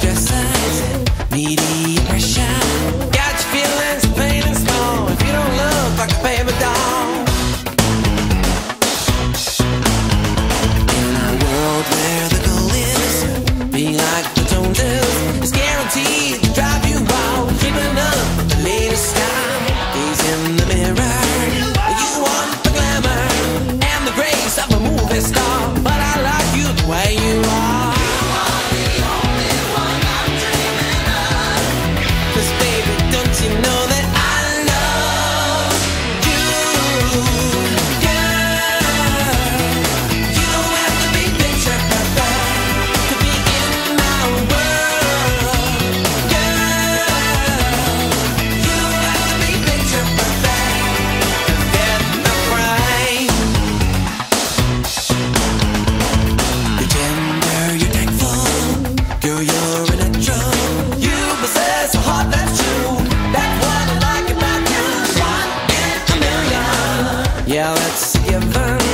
dresses, media pressure. Got your feelings small if you don't look like a paper doll. In a world where the goal is being like the Joneses, it's guaranteed to drive Yeah, let's give them